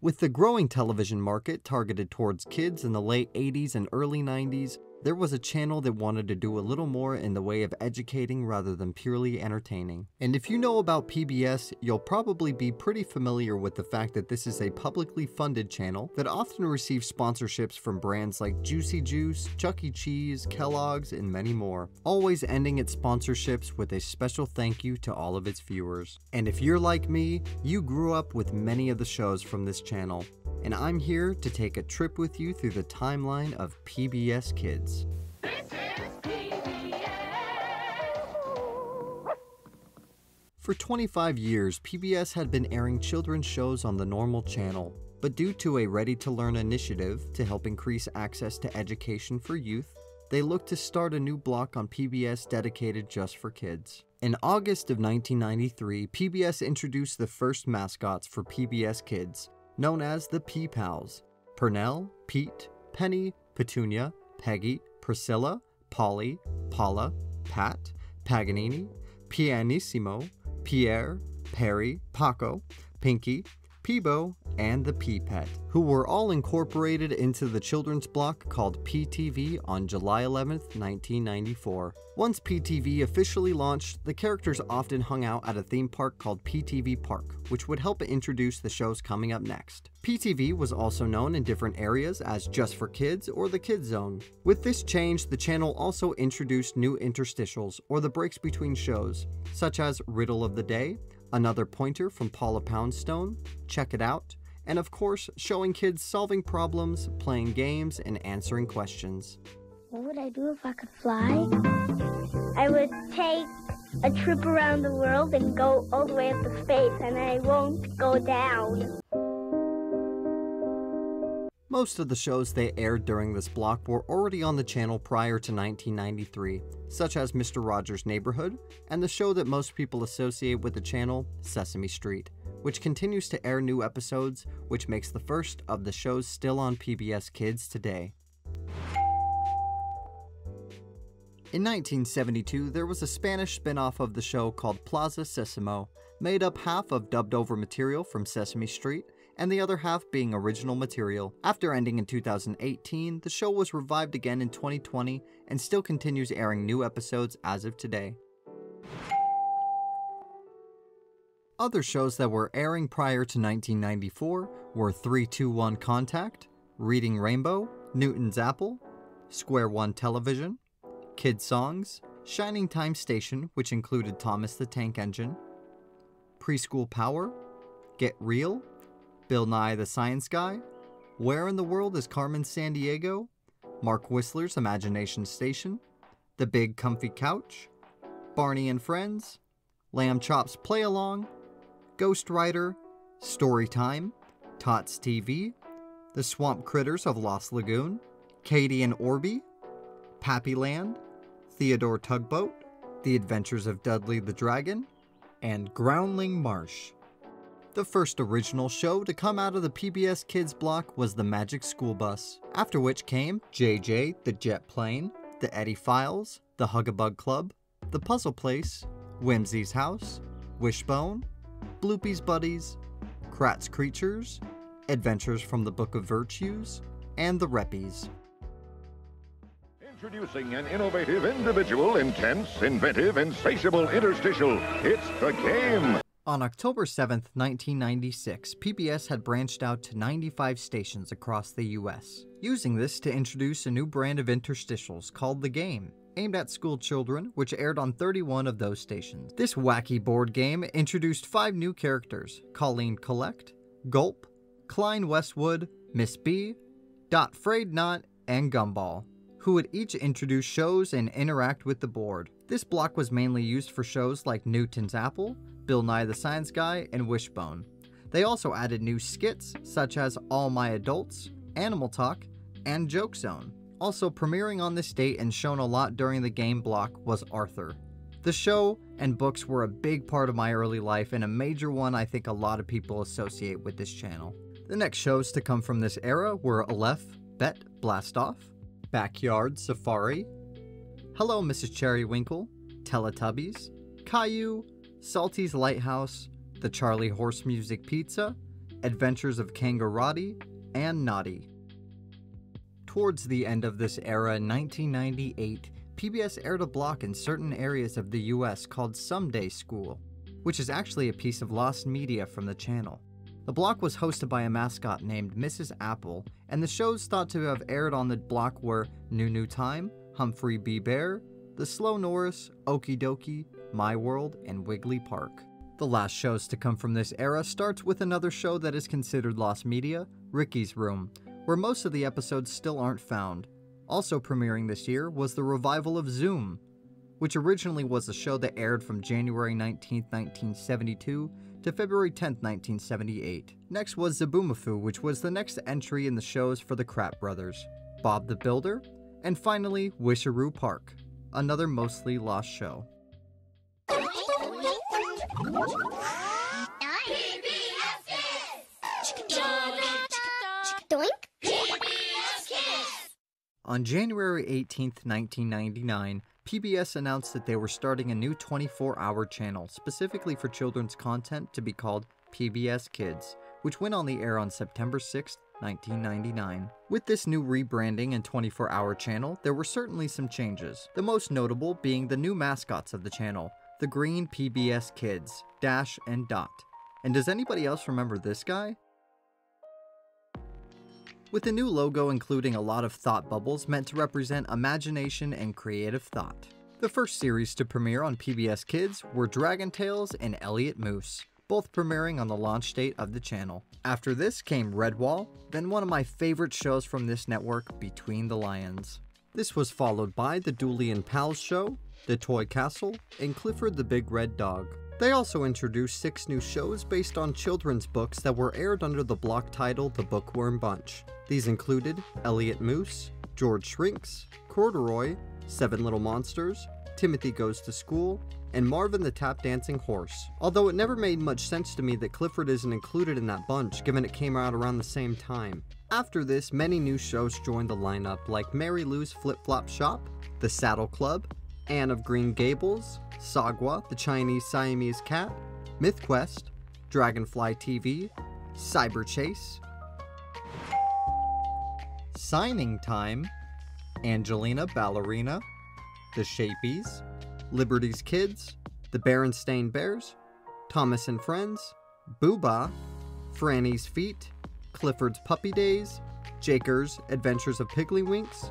With the growing television market targeted towards kids in the late 80s and early 90s, there was a channel that wanted to do a little more in the way of educating rather than purely entertaining. And if you know about PBS, you'll probably be pretty familiar with the fact that this is a publicly funded channel that often receives sponsorships from brands like Juicy Juice, Chuck E. Cheese, Kellogg's, and many more, always ending its sponsorships with a special thank you to all of its viewers. And if you're like me, you grew up with many of the shows from this channel, and I'm here to take a trip with you through the timeline of PBS Kids. For 25 years, PBS had been airing children's shows on the normal channel, but due to a Ready to Learn initiative to help increase access to education for youth, they looked to start a new block on PBS dedicated just for kids. In August of 1993, PBS introduced the first mascots for PBS Kids, known as the P Pals. Pernell, Pete, Penny, Petunia, Peggy, Priscilla, Polly, Paula, Pat, Paganini, Pianissimo, Pierre, Perry, Paco, Pinky, Peebo, and the P-Pet, who were all incorporated into the children's block called PTV on July 11, 1994. Once PTV officially launched, the characters often hung out at a theme park called PTV Park, which would help introduce the shows coming up next. PTV was also known in different areas as Just for Kids or the Kids Zone. With this change, the channel also introduced new interstitials, or the breaks between shows, such as Riddle of the Day, Another Pointer from Paula Poundstone, Check It Out, and of course, showing kids solving problems, playing games, and answering questions. What would I do if I could fly? I would take a trip around the world and go all the way up to space, and I won't go down. Most of the shows they aired during this block were already on the channel prior to 1993, such as Mr. Rogers' Neighborhood and the show that most people associate with the channel, Sesame Street, which continues to air new episodes, which makes the first of the shows still on PBS Kids today. In 1972, there was a Spanish spin off of the show called Plaza Sesamo, made up half of dubbed over material from Sesame Street and the other half being original material. After ending in 2018, the show was revived again in 2020 and still continues airing new episodes as of today. Other shows that were airing prior to 1994 were 321 Contact, Reading Rainbow, Newton's Apple, Square One Television, Kid Songs, Shining Time Station, which included Thomas the Tank Engine, Preschool Power, Get Real, Bill Nye the Science Guy, Where in the World is Carmen Sandiego, Mark Whistler's Imagination Station, The Big Comfy Couch, Barney and Friends, Lamb Chops Play Along, Ghostwriter, Storytime, Tots TV, The Swamp Critters of Lost Lagoon, Katie and Orbie, Pappy Land, Theodore Tugboat, The Adventures of Dudley the Dragon, and Groundling Marsh. The first original show to come out of the PBS Kids block was The Magic School Bus, after which came JJ the Jet Plane, The Eddie Files, The Hugabug Club, The Puzzle Place, Whimsy's House, Wishbone, Bloopy's Buddies, Kratts Creatures, Adventures from the Book of Virtues, and The Reppies. Introducing an innovative, individual, intense, inventive, insatiable interstitial. It's the game. On October 7, 1996, PBS had branched out to 95 stations across the US, using this to introduce a new brand of interstitials called The Game, aimed at school children, which aired on 31 of those stations. This wacky board game introduced five new characters Colleen Collect, Gulp, Klein Westwood, Miss B, Dot Frayed Not, and Gumball, who would each introduce shows and interact with the board. This block was mainly used for shows like Newton's Apple, Bill Nye the Science Guy, and Wishbone. They also added new skits such as All My Adults, Animal Talk, and Joke Zone. Also premiering on this date and shown a lot during the game block was Arthur. The show and books were a big part of my early life and a major one I think a lot of people associate with this channel. The next shows to come from this era were Aleph, Bet, Blastoff, Backyard Safari, Hello Mrs. Cherrywinkle, Teletubbies, Caillou, Salty's Lighthouse, The Charlie Horse Music Pizza, Adventures of Kangarati, and Noddy. Towards the end of this era in 1998, PBS aired a block in certain areas of the US called Someday School, which is actually a piece of lost media from the channel. The block was hosted by a mascot named Mrs. Apple, and the shows thought to have aired on the block were New New Time, Humphrey B. Bear, The Slow Norris, Okie Dokie, My World, and Wiggly Park. The last shows to come from this era starts with another show that is considered lost media, Ricky's Room, where most of the episodes still aren't found. Also premiering this year was the revival of Zoom, which originally was a show that aired from January 19, 1972 to February 10, 1978. Next was Zoboomafoo, which was the next entry in the shows for the Kratt Brothers, Bob the Builder, and finally Wisharoo Park, another mostly lost show. On January 18, 1999, PBS announced that they were starting a new 24 hour channel specifically for children's content to be called PBS Kids, which went on the air on September 6, 1999. With this new rebranding and 24 hour channel, there were certainly some changes, the most notable being the new mascots of the channel the green PBS Kids, Dash and Dot. And does anybody else remember this guy? With the new logo including a lot of thought bubbles meant to represent imagination and creative thought. The first series to premiere on PBS Kids were Dragon Tales and Elliot Moose, both premiering on the launch date of the channel. After this came Redwall, then one of my favorite shows from this network, Between the Lions. This was followed by The Dooley and Pals Show, The Toy Castle, and Clifford the Big Red Dog. They also introduced six new shows based on children's books that were aired under the block title The Bookworm Bunch. These included Elliot Moose, George Shrinks, Corduroy, Seven Little Monsters, Timothy Goes to School, and Marvin the Tap Dancing Horse. Although it never made much sense to me that Clifford isn't included in that bunch given it came out around the same time. After this, many new shows joined the lineup like Mary Lou's Flip Flop Shop, The Saddle Club, Anne of Green Gables, Sagwa, the Chinese Siamese Cat, MythQuest, Dragonfly TV, Cyberchase, Signing Time, Angelina Ballerina, The Shapies, Liberty's Kids, The Berenstain Bears, Thomas and Friends, Boohbah, Franny's Feet, Clifford's Puppy Days, Jaker's Adventures of Piggly-Winks,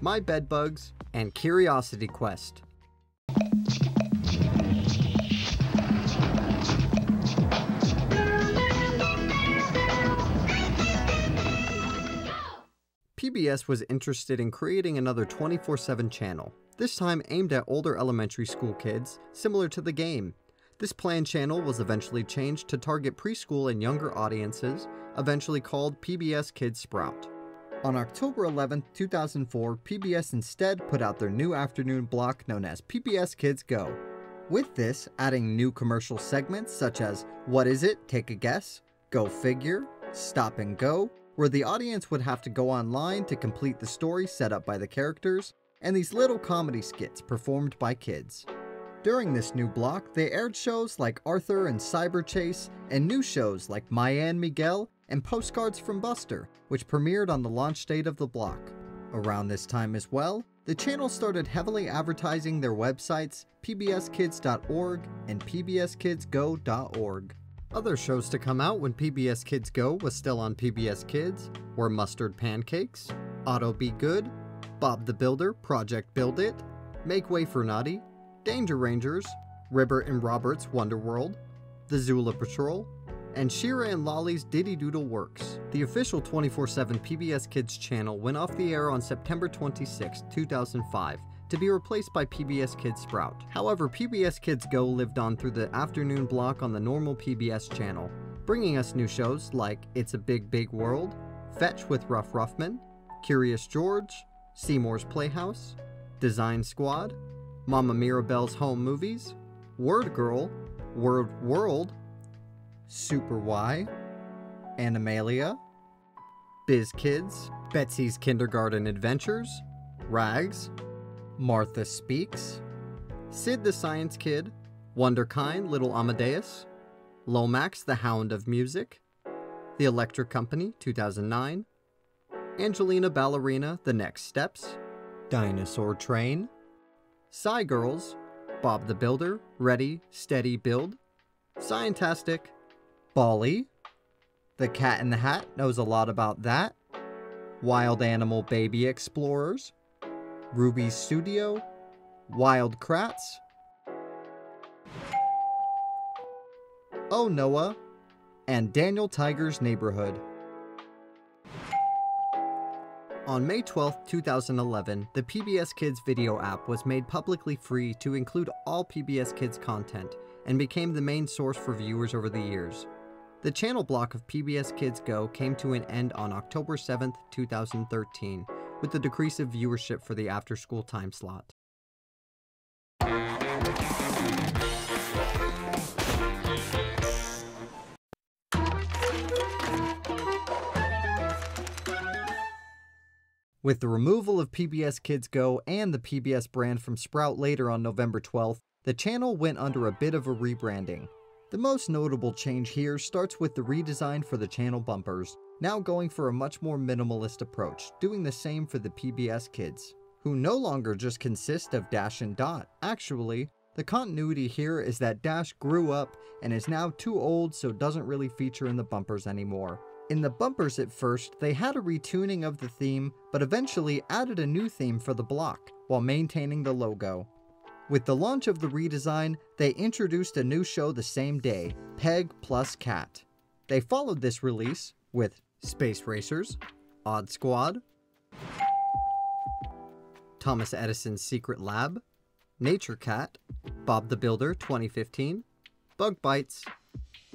My Bedbugs, and Curiosity Quest. PBS was interested in creating another 24 7 channel, this time aimed at older elementary school kids, similar to the game. This planned channel was eventually changed to target preschool and younger audiences, eventually called PBS Kids Sprout. On October 11, 2004, PBS instead put out their new afternoon block known as PBS Kids Go. With this, adding new commercial segments such as What Is It? Take a Guess, Go Figure, Stop and Go, where the audience would have to go online to complete the story set up by the characters, and these little comedy skits performed by kids. During this new block, they aired shows like Arthur and Cyberchase, and new shows like Maya and Miguel and Postcards from Buster, which premiered on the launch date of the block. Around this time as well, the channel started heavily advertising their websites pbskids.org and pbskidsgo.org. Other shows to come out when PBS Kids Go was still on PBS Kids were Mustard Pancakes, Auto-B-Good, Bob the Builder, Project Build It, Make Way for Noddy, Danger Rangers, Ribbert and Robert's Wonder World, The Zula Patrol, and Shira and Lolly's Diddy Doodle Works. The official 24 7 PBS Kids channel went off the air on September 26, 2005 to be replaced by PBS Kids Sprout. However, PBS Kids Go lived on through the afternoon block on the normal PBS channel, bringing us new shows like It's a Big Big World, Fetch with Ruff Ruffman, Curious George, Seemore's Playhouse, Design Squad, Mama Mirabelle's Home Movies, Word Girl, Word World, Super Why, Animalia, Biz Kids, Betsy's Kindergarten Adventures, Rags, Martha Speaks, Sid the Science Kid, Wonderkind Little Amadeus, Lomax the Hound of Music, The Electric Company, 2009. Angelina Ballerina, The Next Steps. Dinosaur Train. SciGirls, Bob the Builder, Ready, Steady, Build. Scientastic. Bali. The Cat in the Hat knows a lot about that. Wild Animal Baby Explorers. Ruby Studio. Wild Kratts. Oh Noah, and Daniel Tiger's Neighborhood. On May 12, 2011, the PBS Kids video app was made publicly free to include all PBS Kids content and became the main source for viewers over the years. The channel block of PBS Kids Go came to an end on October 7, 2013, with the decrease of viewership for the after school time slot. With the removal of PBS Kids Go and the PBS brand from Sprout later on November 12th, the channel went under a bit of a rebranding. The most notable change here starts with the redesign for the channel bumpers, now going for a much more minimalist approach, doing the same for the PBS Kids, who no longer just consist of Dash and Dot. Actually, the continuity here is that Dash grew up and is now too old so doesn't really feature in the bumpers anymore. In the bumpers at first, they had a retuning of the theme, but eventually added a new theme for the block, while maintaining the logo. With the launch of the redesign, they introduced a new show the same day, Peg plus Cat. They followed this release with Space Racers, Odd Squad, Thomas Edison's Secret Lab, Nature Cat, Bob the Builder 2015, Bug Bites,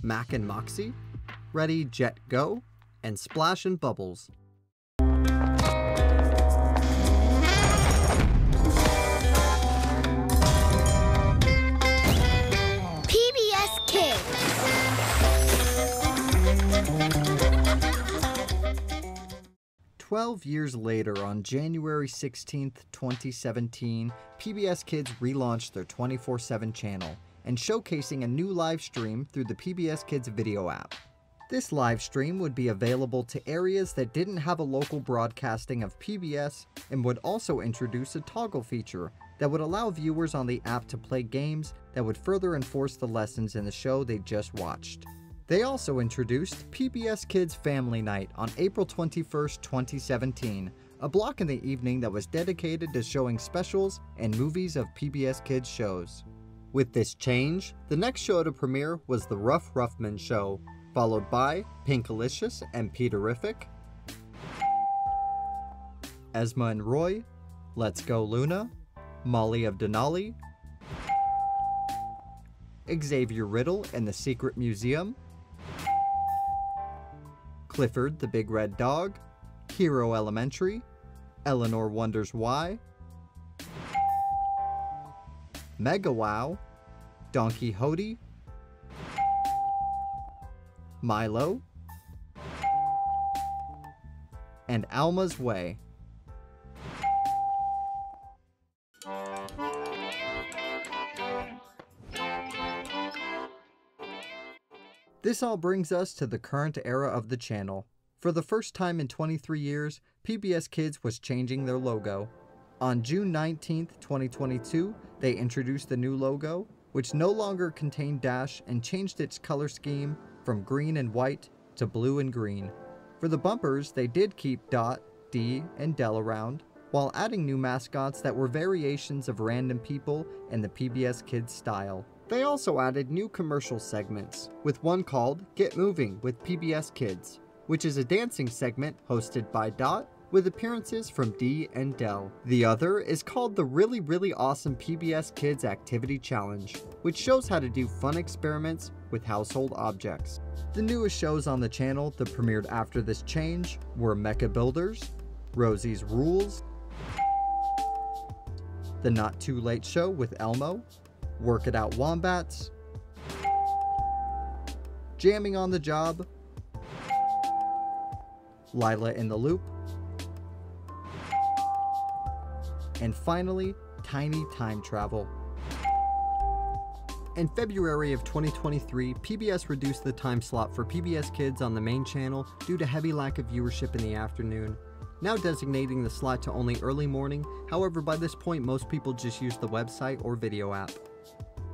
Mack and Moxy, Ready, Jet, Go, and Splash and Bubbles. 12 years later, on January 16, 2017, PBS Kids relaunched their 24 7 channel and showcasing a new live stream through the PBS Kids video app. This live stream would be available to areas that didn't have a local broadcasting of PBS and would also introduce a toggle feature that would allow viewers on the app to play games that would further enforce the lessons in the show they just watched. They also introduced PBS Kids Family Night on April 21st, 2017, a block in the evening that was dedicated to showing specials and movies of PBS Kids shows. With this change, the next show to premiere was The Ruff Ruffman Show, followed by Pinkalicious and Peterific, Esme and Roy, Let's Go Luna, Molly of Denali, Xavier Riddle and the Secret Museum, Clifford the Big Red Dog, Hero Elementary, Elinor Wonders Why, Mega Wow, Donkey Hodie, Milo, and Alma's Way. This all brings us to the current era of the channel. For the first time in 23 years, PBS Kids was changing their logo. On June 19, 2022, they introduced the new logo, which no longer contained Dash and changed its color scheme from green and white to blue and green. For the bumpers, they did keep Dot, Dee, and Del around, while adding new mascots that were variations of random people in the PBS Kids style. They also added new commercial segments, with one called Get Moving with PBS Kids, which is a dancing segment hosted by Dot with appearances from Dee and Del. The other is called the Really Really Awesome PBS Kids Activity Challenge, which shows how to do fun experiments with household objects. The newest shows on the channel that premiered after this change were Mecha Builders, Rosie's Rules, The Not Too Late Show with Elmo, Work It Out. Wombats, Jamming on the Job, Lyla in the Loop, and finally, Tiny Time Travel. In February of 2023, PBS reduced the time slot for PBS Kids on the main channel due to heavy lack of viewership in the afternoon, now designating the slot to only early morning, however by this point most people just use the website or video app.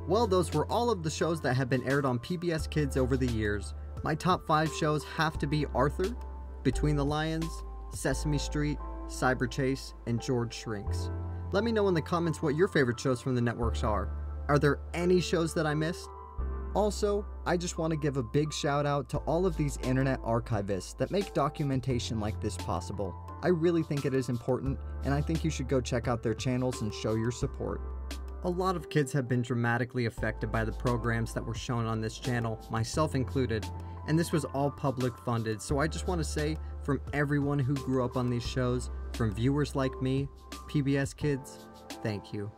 Well, those were all of the shows that have been aired on PBS Kids over the years. My top 5 shows have to be Arthur, Between the Lions, Sesame Street, Cyberchase, and George Shrinks. Let me know in the comments what your favorite shows from the networks are. Are there any shows that I missed? Also, I just want to give a big shout out to all of these internet archivists that make documentation like this possible. I really think it is important, and I think you should go check out their channels and show your support. A lot of kids have been dramatically affected by the programs that were shown on this channel, myself included, and this was all public funded, so I just want to say from everyone who grew up on these shows, from viewers like me, PBS Kids, thank you.